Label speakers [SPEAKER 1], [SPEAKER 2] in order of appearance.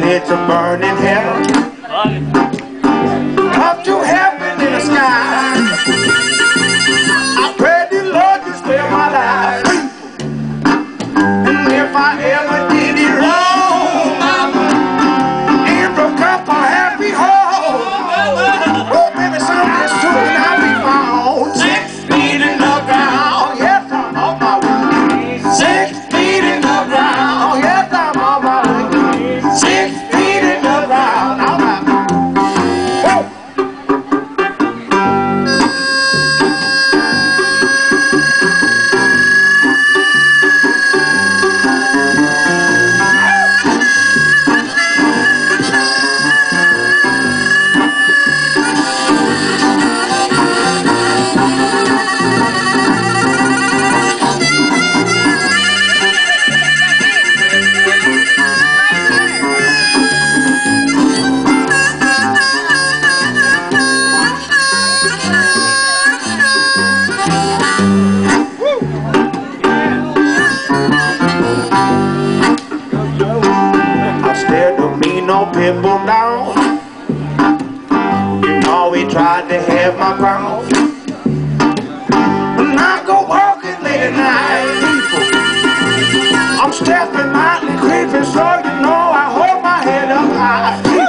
[SPEAKER 1] Pits of burning hell up to heaven in the sky. simple now. You know we tried to have my crown. When I go walking late at night, people, I'm stepping lightly, creeping, so you know I hold my head up high.